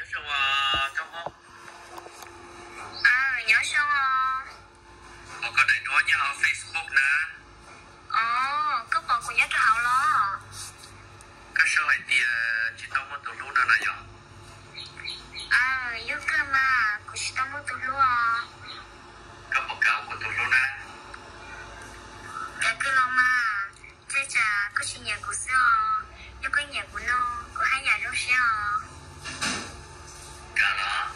nhớ sao à trong không? À nhớ sao à có cái này đó nhớ Facebook nè. Ờ có bọn của nhớ hậu lo. Cái số này thì chỉ tao muốn tụi luôn nhở? À yêu cơ mà của chị tao muốn tụi luôn. Cái báo cáo của tụi luôn nè cái cơ lo mà. Thế chả có chị nhà của sao yêu cái nhà của nó của hai nhà đâu sao cả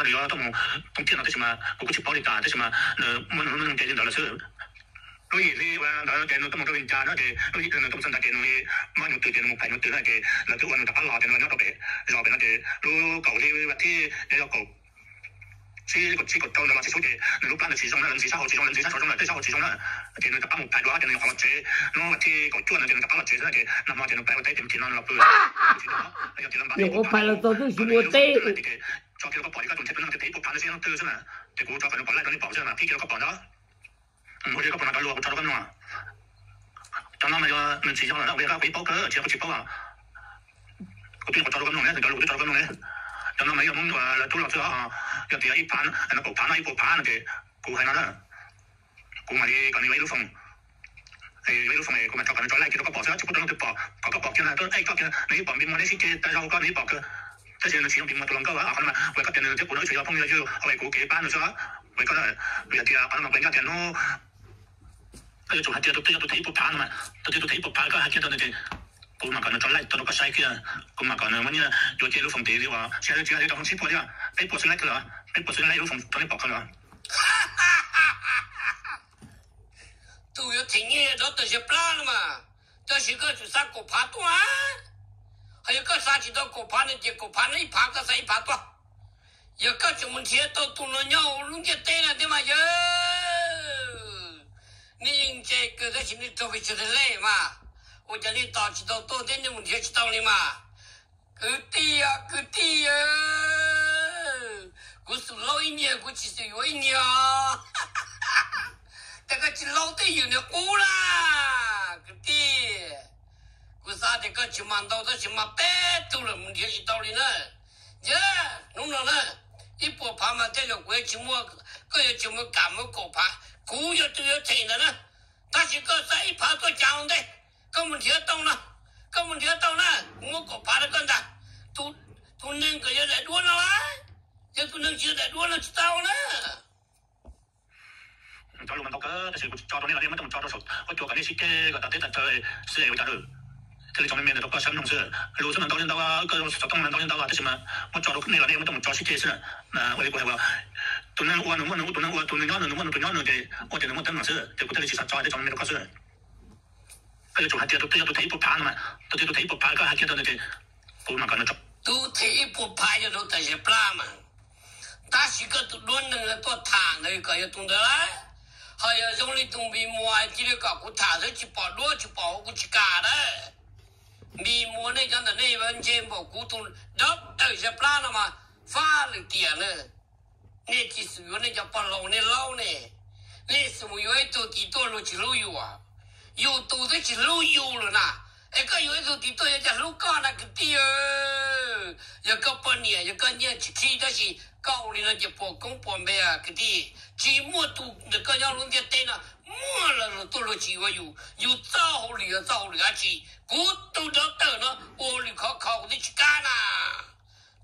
전화를 이용하다 보면 동태는 어떻지만 그것이 버리다 어떻지만 문은 대신 달라서 rồi thì và đó cái nó tâm trong cha nó thì nó thì nó tâm sinh ra cái nó thì mà nó tự cái nó phải nó tự ra cái là tự quan tập lo cái nó nó cái rồi cái nó thì lúc cầu thì và thì cái nó cầu chỉ có chỉ có trong là chỉ số thì lúc đó là chỉ trong là chỉ sao chỉ trong là chỉ sao trong là tới sao chỉ trong là thì nó tập một bài đó thì nó học chế nó thì có chuẩn là thì nó tập học chế là cái nó mà thì nó phải có tay thì nó là vừa thì nó phải là tôi tôi chỉ muốn tay cho phiếu có bỏ đi các tuần chất năng thực tế của phán sẽ tư chứ mà. Thì cũng cho phần bỏ lại đó đi bỏ chứ mà. Khi kia có bỏ đó. Ừ, một đứa có bỏ lại luôn cho nó nó cho nó mình mình chỉ cho nó về các cái báo cớ chỉ có chỉ báo à. Có tin cho nó nó thì cho nó nó cho nó mấy ông ờ, là tôi là chưa? À giờ thì ai phán à, nó cổ phán ai cổ phán thì cũng hay nó đó. Mà đi còn đi lấy lúc phòng. Thì lấy này cũng mà cho cái nó cho lại thì nó có bỏ chứ? Có nó bỏ. Có có bỏ kia là tôi ai có kia bỏ mình mà lấy xin chơi tại sao có nếu bỏ cơ. 都两博，个个博嘅啦，都诶个嘅，你博边我呢先嘅，但系我讲你博嘅。即系你始终点我都能够啊，可能为急人即系本来除咗风嘅要我系估几班嘅啫，为觉得为人哋啊，可能更加人咯。跟住仲系跌到跌到睇博盘啊嘛，到跌到睇博盘，嗰系见到你哋。咁嘛，可能再拉到个西嘅，咁嘛，可能揾呢，有啲老冯地嘅话，现在只系当起波嘅，俾波出嚟嘅啦，俾波出嚟老冯当你博嘅啦。都要听嘢咗这些 plan 嘛，这些个就啥个爬多 有个啥级头骨盘的结果盘了一盘个啥一盘断。有个什么铁道堵了尿我弄个对了对嘛哟你应该哥哥心里都会觉得累嘛。我叫你打几道多点你问题知道了嘛。各地呀各地呀。我是老一年我其实有一年哈 这个是老队有的过啦各地。我啥的个去忙到的去忙白走了，问题知道了呢？耶，弄了呢，一波爬嘛，这个过去么，个月去么干么过爬，个月都要成了呢，但是个啥一爬做讲的。根本听懂了，根本听懂了，我可怕的更大，都都能个也来多了啦，也都能就来多了知道了。再路问到嘅，就是抓到呢个啲乜都唔抓到数，我做紧啲设计个特啲特对，是系会抓 到。即系从里面嚟到个相同是，路上能当然到啊，个手动能当然到啊，即系嘛，我抓到呢个啲乜都唔抓设计是，嗱我哋过系话，都能我能我能都能我都能我能我能都能嘅，我哋能我等能是，就觉得你其实抓啲从里面到个是。佢仲系跌到跌到睇部盘啊嘛，到跌到睇部盘，佢系见到你哋好嘛咁样做。都睇部盘就都这些不啦嘛，但是个都乱能个多弹的个要懂得啦，还有用你懂面膜啊，这个个弹的去保罗去保护去干的， 面膜那講的那文件冇古董，都這些不了嘛，发了點了，那其實有那叫不老那老呢，那什麼有一多幾多路去路有啊。有都得去路有了呐，哎个有一种地多要叫路高那个地儿，要个半年要个年去去的是高里了就包工包卖啊个地，寂寞都那个要弄点对了，没了了多了几个有，有早里要早里啊去，骨头都等了，我旅客靠的去干啦！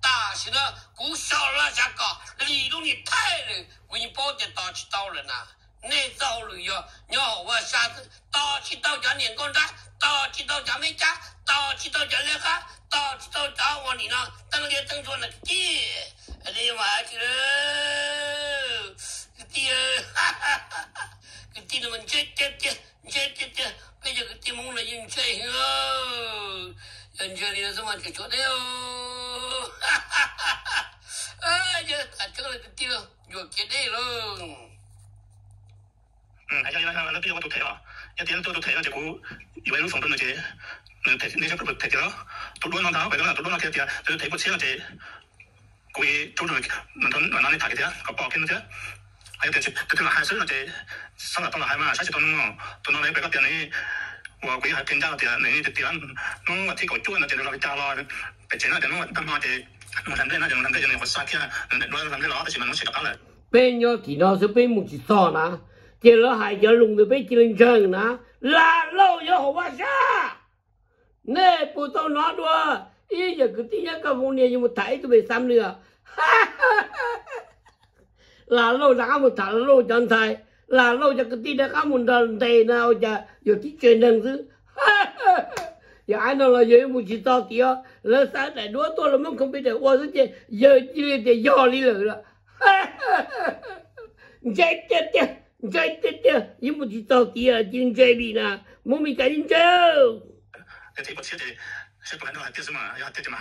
大是呢，骨小了下搞，里头你太累，我你包点刀去刀人呐、你。那造路要，你好我下子刀去刀家练功砖，刀去刀家没家，刀去刀家来喝，刀去刀家往里呢，当年挣出那个爹，你玩去喽，爹，哈哈哈哈。cái tin mình chết chết chết chết chết chết. Bây giờ cái tin muốn là dừng chơi hứa dần chơi đi nó xong cái chỗ đấy à giờ ta chắc là cái tin rồi vừa kia đấy rồi ừ anh cho anh nó bây giờ tôi thấy rồi nhưng tiếng tôi tôi thấy là chỉ có như vậy lúc phòng tôi là chế nên thấy nên chắc được đó. Tôi luôn nó tháo vậy đó là tôi luôn nói kia thì tôi thấy một xíu là chế cô ấy chỗ rồi, nó nó nó thả cái thế có bỏ cái nó thế 还有就是这个还是那些上了到了还嘛，啥子都弄，都弄那边个点呢。我估计还偏大点，那的点弄我提高准了，点弄大了，别钱了点弄他妈的，弄成这那点弄成这，我杀天，弄弄成这老的起码弄起到了。bên nhau thì nó sẽ bên một chỉ so nè, chỉ nó hai giờ lùng được bên chỉ lên chân nè, là lâu giờ họ quá xa, nè bù tao nói đùa, ý giờ cứ tin nhắc cả vùng này nhưng mà thấy tụi mình xăm nữa, ha lâu ra cái một thằng lâu chân thầy. Là lâu cho cái tin đã cái một đợt thầy nào giờ giờ tí chuyện đằng chứ. Giờ ai nói là giờ muốn chỉ to kia, lỡ sáng để đua tôi là mình không biết được qua cái giờ chỉ là để do đi rồi. Chạy chết chết chạy chết chết. Giờ muốn chỉ tao kia chính chạy bị nè. Muốn mình cái gì chạy cái một chiếc thì sẽ đồ nó tiếp mà ya tiếp mà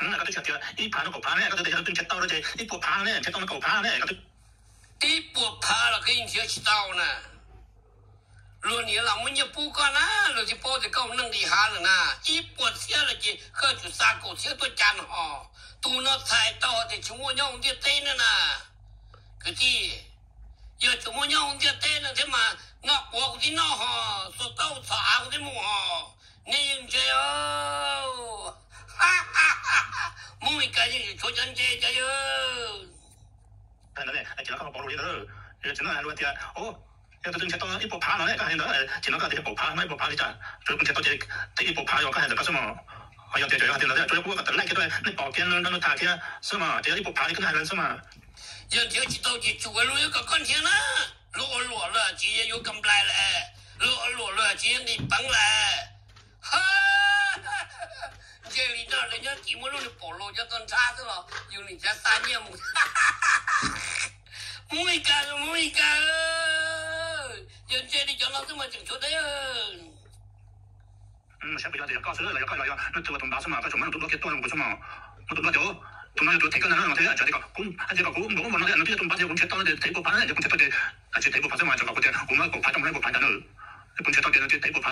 嗯，那都强调，一波那个波呢，那都大家都盯节奏了，这一波波呢，节奏那个波呢，那都一波波了，跟人写节刀呢。罗你老么你不管了，罗是抱着搞弄厉害了呢。一波写了去，可就三个写都干了。都那菜刀的中国人，红的菜呢？可是，要中国人红的菜呢？什么？那我锅的孬哈，说刀叉我的木哈，你用去哟。哈哈哈！目前为止，挑战者哟。看那嘞，那电脑可跑得快了。这电脑还老快，哦！这动作太多，一步跑那嘞，刚才那电脑刚才一步跑那一步跑的咋？这动作太多，这一步跑又刚才那什么？又跳几道节奏的路又搞干净了，落落了，作业又搞不来了，落落了，作业你崩了，哈！这里那人家题目路的保路就更差的了，有你家三年母，母一干母一干，人这里讲到这么清楚的哟。 ừ sẽ bây giờ thì có sự là có là nó từ đồng bào sao mà cái chỗ mà nó cái tôi nó sao mà nó tụi nó chỗ tụi nó chỗ thấy cái này nó thấy là chỉ có cũng hay chỉ có cũng cũng mà nó nó cái tụi nó cũng chết tôi thấy bộ phá này cũng chết tôi à chỉ thấy bộ phá sao mà chỉ có cái cũng nó bộ phá trong này bộ phá nữa cũng chết tôi cái nó thấy bộ phá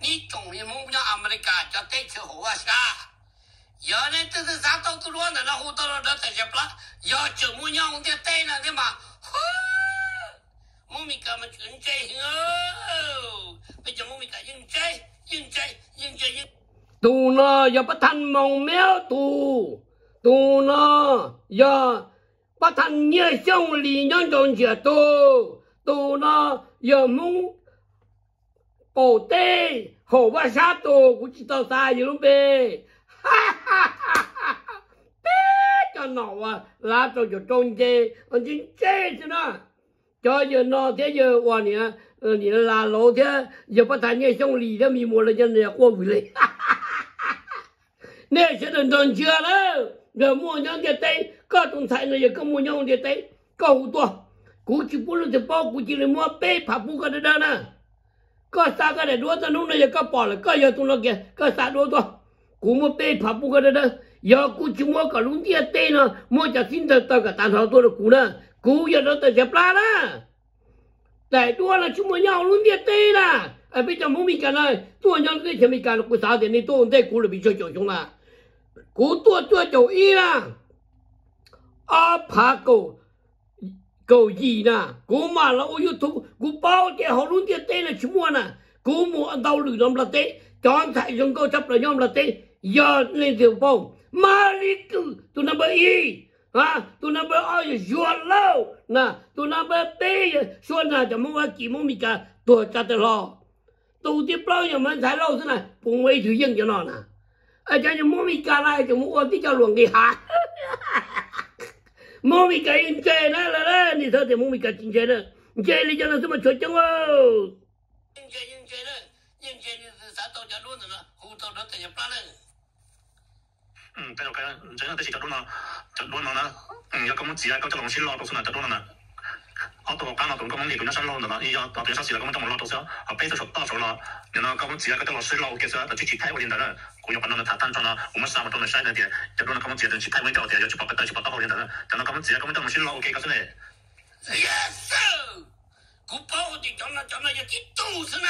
你中的梦不叫阿美加叫对去好啊啥？要呢这是啥到都乱的，然后到了这这些不啦，要怎么样的对了的嘛？呵。我们干嘛认真哦？bây giờ mình cả yên chơi, yên chơi, yên chơi, yên. tù nó giờ bắt thành mong méo tù tù nó giờ bắt thành nhớ xong lì nhân trong chia tù tù nó giờ muốn bổ tê hổ ba sa tô cũng chị tao ta gì luôn bê. Ha ha ha ha cho nó à lá cho cho trong chê. Anh chính chê chứ nó. Cho giờ nó thế giờ qua nè ờ, nè là lỗ thế. Giờ bắt thành nhớ xong lì đó, mi mua là chân này qua vui lên nè, sẽ đừng đừng chưa đó. Giờ mua nhau địa tây có trong thái này giờ có mua nhau địa tây có hủ tua cú chỉ bút lên thì bao cú chỉ là mua, bê, phá bút cái đó cơ sa cái này đua ta nung này giờ có bỏ là cơ giờ tụi nó kìa cơ sa đua to cú mua tê phá bu cái đó giờ cú chúng mua cả lúng địa tê nó mua cho xin thật tao cả tàn thảo tôi là cú nè cú giờ nó tao dẹp la đó tại đua là chúng mua nhau lúng địa tê là à bây giờ muốn mình cả này tôi nhau cái chuyện mình cái cú sao thì này tôi không thấy cú là bị chơi chơi chúng là cú tôi tôi chơi y là à phá cầu cầu gì na cố mà là ôi youtube cố bao tiền họ luôn tiền tê là chúng mua na cố mua đau lử làm là tê. Chọn thải trong câu chấp là nhóm là tê. Giờ lên tiểu phong mà lý tử tu number y. Ha tu number o your lâu. Na tu number p số na cho mong chỉ mong mì cả tuổi cả tờ lo. Tu tiếp lâu nhà mình thái lâu thế này. Cùng với thứ dân cho nó nè. Ai cho nhà mong mi cả lại cho mong ôn tí cho luồng đi hả? mô mi cái in chè na là la ni thơ thì mô mi cái in chè na. Chè chê li cho nó số mà chuột chăng ô in chê in chê na. Chè chê ni sa tàu chả luôn rồi hú tàu đó thì nhập ra lên ừ cái cái cái nó thì chỉ chả luôn nó chả luôn nó na ừ có muốn gì ai có chả lòng xin lo có số nào chả luôn nó 啊，跟我干了，跟跟我那边的上路的呢，要啊，比如说起来我们跟我多少啊，背着手到手了，然后跟我们起来跟到老师了，给说他就去泰国领的人，我用广东的他单纯了，我们三分钟的晒的点，就跟我们接着去泰国钓的，要去把个带去把大号领的人，然后跟我们起来跟我们跟我们去了，我给告。Yes, good boy，你叫那叫要激动是呐，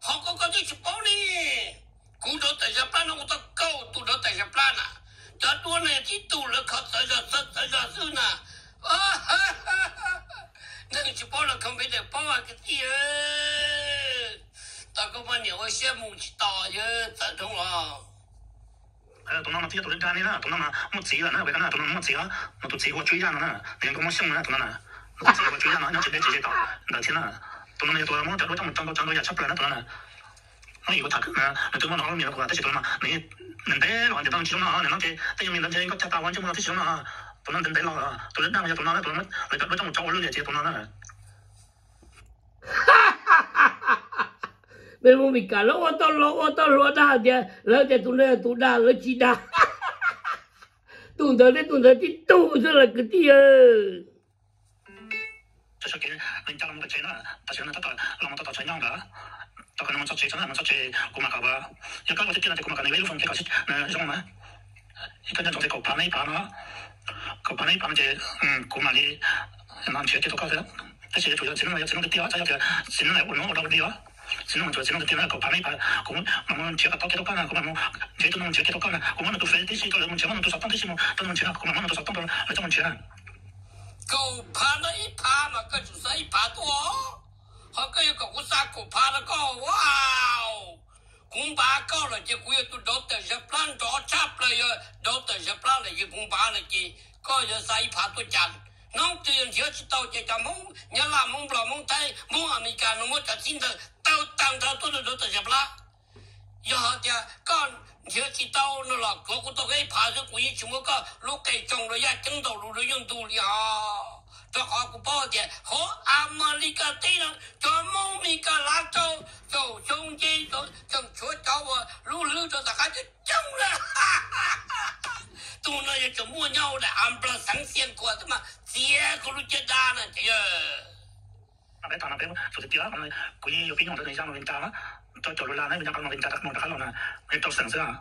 好哥哥就去帮你，工作等下办了，我都搞，工作等下办了，要多呢，激动了，靠，等下，等等。那个就抱了空杯的，抱完个地儿，大哥把鸟羡慕去打哟，赞同了。哎，同党们，这都是站的。呢，同党们，我们贼，那为干哪？同党们，我们贼了，我都贼我追上了呢，别人跟我凶了，我贼我追上了，让这边直接打，那天呢，同党们多少么？这多这么这么这么也吃不了呢，同党们，我以后他跟呢，就我拿了面子过来，这些同，你能得，我就当起了嘛，能得，再有面子，就应该吃大碗就嘛，这些嘛。 ตัวนั้นเป็นได้รอดตัวนั้นดังอย่างตัวนั้นตัวนั้นเลยก็ไม่ต้องเจ้าเรื่องเนี่ยเจี๊ยตัวนั้นนะไม่รู้มีการแล้วว่าต้องรอว่าต้องรอได้เดียแล้วแต่ตัวนั้นตัวนั้แล้วชีดาตุ้งเด้ตุ้งเธอที่ตู้งซะกลยก็ที่เออจะชเงินจะลงไปเชนะแต่เชนะถ้าต่อลงต่อเชนงก็ต่อกันมันจะเช้ชนะมันจะเชกูมารกับว่ายังก็ว่าจะเชนะแต่กูมารกับในเวลุฟังเกี่ยวกับชินะใช่ไหมที่เป็นจังหวะเกี่ยวกับปาไม่ปาเนาะ 爬了一把，就嗯，古蛮哩，难吃，继续搞嘞。一时要做，只能有只能去钓啊，再一个只能来换咯，我捞个钓啊，只能做，只能钓那个爬了一把，古蛮难吃，几多竿啊？古蛮难，几多弄难吃几多竿啊？古蛮难，土肥的，几多弄难吃？古蛮难，土少的，几多弄难吃？难，古蛮难，土少的，难，难，难吃啊！狗爬了一爬嘛，个就说一爬多，后个又狗三狗爬了个，哇！cũng bà có là chỉ quý tu đốt tờ giáp lan đó chắp là giờ đốt tờ giáp lan là chỉ cũng bà là chỉ có giờ sai phá tu chẳng nó tiền chưa chỉ tao chỉ cho mong nhớ là mong là mong tay mong America nó muốn chặt xin tờ tao tăng tao tu đốt giáp lan giờ họ con chưa chỉ tao nó là có của tao cái phá cho quý chúng có. Lúc cái trồng rồi ra chân đầu rồi dùng tu liền cho họ cũng bao giờ họ America tí đó cho mong mi cả lá châu cho chung chi cho chẳng chúa cháu ờ, và lũ lũ cho tất cả chứ chung là tôi nói cho mua nhau là ăn bờ sáng xiên của thế mà chia của lũ chết đa là thế à bên tao là bên chủ tịch tiếc mà quý yêu cái nhóm tôi thấy rằng là bên ta tôi chỗ lũ là này mình đang còn bên ta đặt một đặt là bên tôi sẵn sàng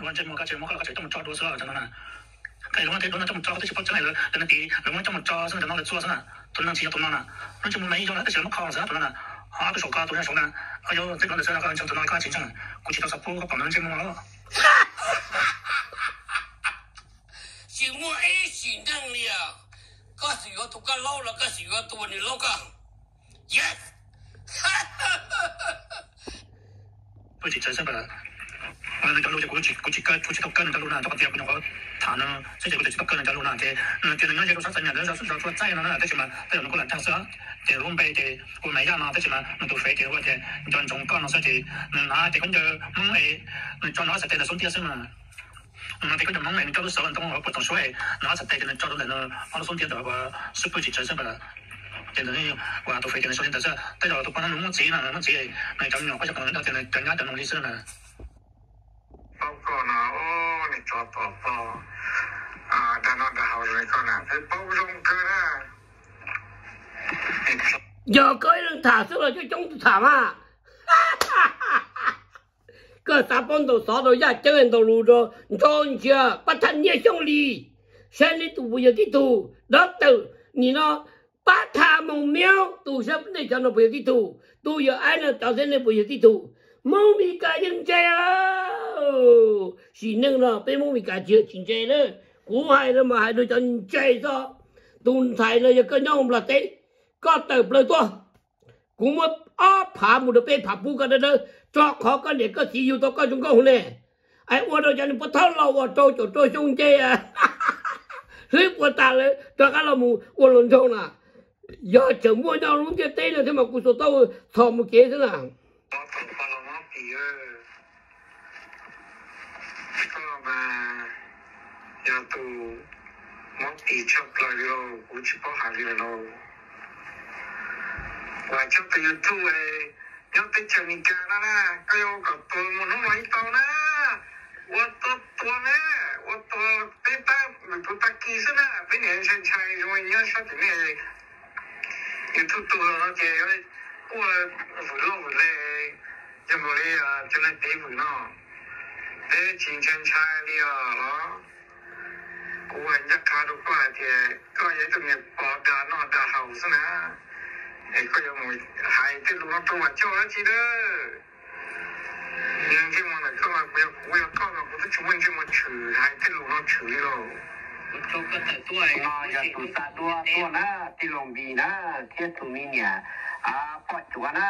완전 뭔가 제목을 가지고 좀 쳐도서 저는 哎，龙王在龙王这么着，这些不进来人，在那点，龙王这么着，是在那里做是呢？突然间要突然了，那就没意思了，这什么考试啊？突然了，啊，这小哥突然说呢，哎呦，这刚才在那干，就在那干紧张，估计他是不和本人见面了。请问 A 行政的呀？干是要多干老了，干是要多你老干？Yes，哈哈哈哈哈！不仅真是本人。人家路就估计估计跟估计到跟人家路那，都不知道不用我谈呢，这些估计到跟人家路那嘅，嗯，就人家就说真人，人家说说在了呢，这些嘛，都有那个人他说，这龙背的我没样嘛，这些嘛，那都飞的或者专从干了说的，嗯啊，这个就蒙诶，嗯，专拿实际的손 띄었으면。嗯，这个就蒙诶，你搞到手人东我不懂说诶，拿实际的你抓到人呢，拿到손 띄었다话，是不是真是不啦？就等于话到飞的你手人，但是但系都帮他弄钱啦，弄钱，那咁样或者可能他真系更加的弄意思呢。 کنه او نیتا پاپا دنا ده حوزه کنه به بودم کنه giờ coi lưng thả xuống là cho chúng thả mà. Cơ xã bông đồ xó đồ ra chân hình đồ lù đồ trôn chưa? Bắt thân nhé lì. Xem đi tù, bây giờ cái tù. Đó từ nhìn nó bắt thả mong miêu tù sắp này cho nó bây giờ cái tù. Tù giờ ai nó tạo bây giờ cái tù mong bị cả những chạy à chỉ nâng là bé mong bị cả chưa chính chạy nữa cú hai là mà hai đôi chân chạy ra tùn thải giờ cái nhau là tê có tập lời to. Cú mất á phá một đứa bé phá bú cái đó cho khó cái để cái gì tao có chúng con này ai qua đâu nên bắt thao lâu qua trâu, chỗ trâu xuống chơi à. Rip qua ta lên cho cái là mù qua lồn trâu nè à. giờ chấm mua nhau luôn chơi tê là thế mà cú số tao thò một kế thế nào? cho bà ờ, nhà tù mong ý chấp lời rồi cũng chỉ có hàng rồi rồi và chấp tới yên ấy nhớ tới chờ mình cả đó cái ô gặp tôi muốn nó mấy tao ô tô tôi nè ô tô tới ta mình tôi ta kì sao nè. Bên này chân chạy rồi nhớ sao thế này yên tôi nó chơi ấy ô vừa lâu vừa lẹ นน้อยตัวนะว่าตัวตัวแม่ว่าตัวเป็นตาตัวตะกี้ซะนะเป็น年轻ชายทำไมเนี่ยชอบถึงเนี่ยยูทูบตัวเราเจอ过了回落回来，一冇哩啊，真系几回咯。诶，前程差啲啊，咯。กูเห็นยักษ์คาดูกว่าเทียก็ยังจะมีปอดานอดาเฮาซะนะไอ้ก็ยังมวยหายที่รู้ตัวว่าเจ้าจีเด้อยังที่มันก็มากูยังกูยังก็มากูต้องชวนที่มันถือหายที่รู้น้องถือเลย 做个在多哎， งอจะตุสาตัวตัวนะที่ลงบีนะเทียตุมีเนี่ยอ่าปอดตัวนะ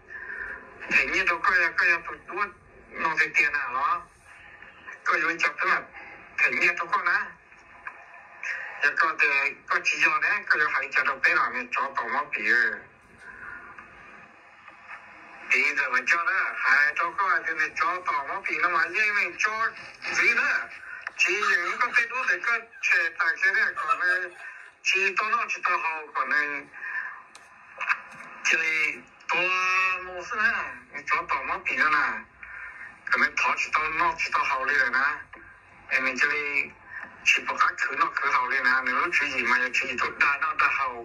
ennyit, akkor a kaját ott volt, na, hogy ilyen áll a kajon csatornát, ennyit akkor ne? Ja, kod, kocsi jön el, kajon 多冇事啦，你做到我表啦，可能头字多脑字多好啲啦，诶你这里。全部喺佢咯，佢后面啊，你都注意嘛，要注意到大到大后，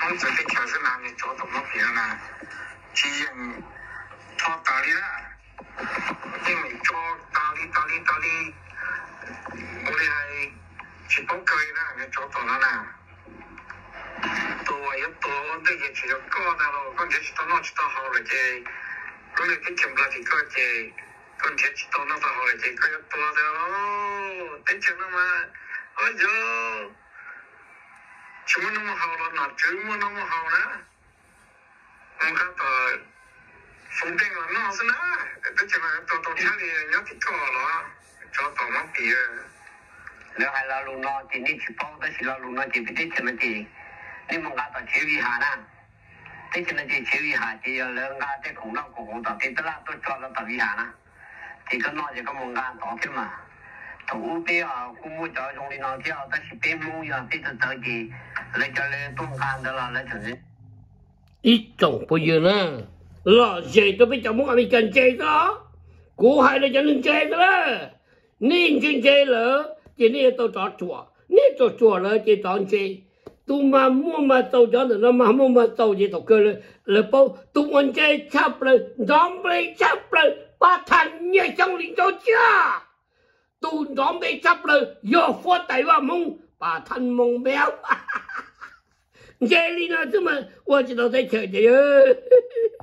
帮助啲调整哪面做到嗰边啦，自然拖大啲啦，因为做大啲大啲大啲，我哋系全部计啦，你做到啦啦。 多一多，啲嘢除咗高大咯，跟住到攞到后嚟嘅，咁你啲全部系个嘅。con chết to nó vào hồi thì có to đâu đến chừng nó mà ôi giờ chúng nó mà hầu là nó chứ mà nó mà hầu đó ông các tờ phong cảnh là nó xin á đến chừng là tờ tờ theo thì nhớ cái cỏ đó cho tờ nó bị แล้วให้เราลุงนอนที่นี่ชิปองแต่สิเราลุงนอนที่พิธีชนจีนี่มึงกาต่อชีวิตหานะที่ชนจีชีวิ 你冇牙就扯一下啦。你只能去扯一下，只有兩牙即窮撈窮到跌得啦，都抓到揼一下啦。這個拿這個冇牙打嘅嘛，土鱉啊，古木就用你拿條，但是別冇呀，別就着急，你叫你動眼的啦，你就是。一種不一樣啦，嗱，誰都別就冇牙咪近謝咗，古係你就能謝嘅啦，你唔近謝了，就你都做錯，你做錯了就當謝。tu ma mua ma tàu cho nó nó ma mua ma tàu gì tàu cơ lên là bao tu anh chơi chắp lên đón bê chắp lên ba thành như trong linh cho cha, tu đón bê chắp lên do phó tài ba mông ba thành mông béo. Chơi linh nó chứ mà qua chỉ tàu thấy chơi chơi